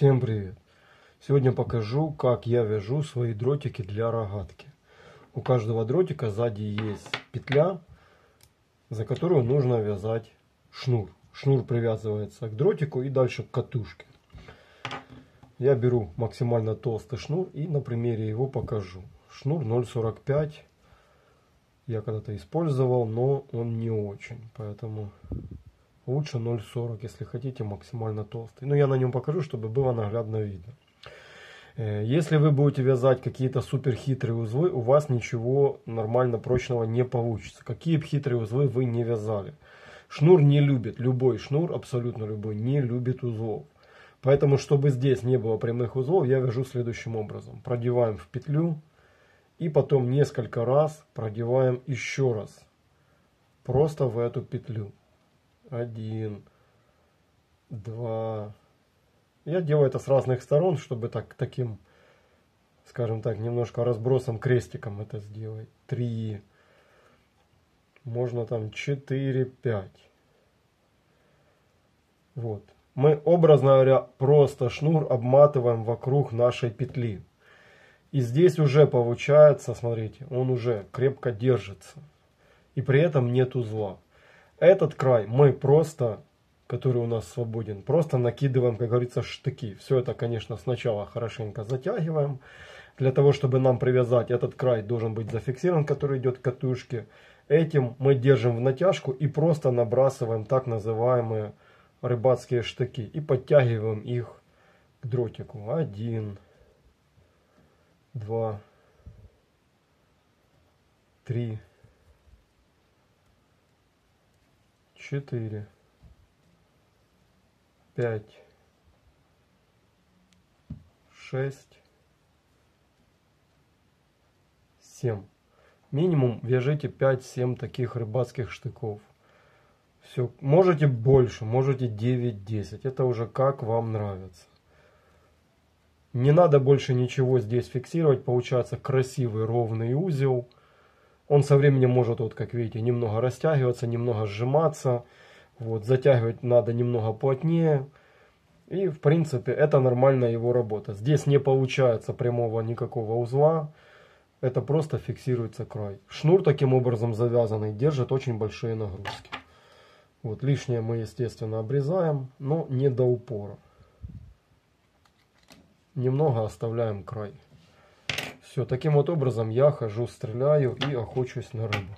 Всем привет! Сегодня покажу, как я вяжу свои дротики для рогатки. У каждого дротика сзади есть петля, за которую нужно вязать шнур. Шнур привязывается к дротику и дальше к катушке. Я беру максимально толстый шнур и на примере его покажу. Шнур 0,45 я когда-то использовал, но он не очень, поэтому Лучше 0,40, если хотите, максимально толстый. Но я на нем покажу, чтобы было наглядно видно. Э, если вы будете вязать какие-то супер хитрые узлы, у вас ничего нормально прочного не получится. Какие бы хитрые узлы вы не вязали. Шнур не любит, любой шнур, абсолютно любой, не любит узлов. Поэтому, чтобы здесь не было прямых узлов, я вяжу следующим образом. Продеваем в петлю и потом несколько раз продеваем еще раз. Просто в эту петлю один, два. Я делаю это с разных сторон, чтобы так, таким, скажем так, немножко разбросом крестиком это сделать. Три. Можно там четыре, пять. Вот. Мы, образно говоря, просто шнур обматываем вокруг нашей петли. И здесь уже получается, смотрите, он уже крепко держится. И при этом нет узла. Этот край мы просто, который у нас свободен, просто накидываем, как говорится, штыки. Все это, конечно, сначала хорошенько затягиваем. Для того, чтобы нам привязать этот край, должен быть зафиксирован, который идет к катушке. Этим мы держим в натяжку и просто набрасываем так называемые рыбацкие штыки. И подтягиваем их к дротику. Один, два, три, четыре, пять, шесть, семь. Минимум вяжите 5-7 таких рыбацких штыков. Все, можете больше, можете 9-10. Это уже как вам нравится. Не надо больше ничего здесь фиксировать. Получается красивый ровный узел. Он со временем может, вот как видите, немного растягиваться, немного сжиматься. Вот, затягивать надо немного плотнее. И в принципе это нормальная его работа. Здесь не получается прямого никакого узла. Это просто фиксируется край. Шнур таким образом завязанный держит очень большие нагрузки. Вот лишнее мы естественно обрезаем, но не до упора. Немного оставляем край. Все, таким вот образом я хожу, стреляю и охочусь на рыбу.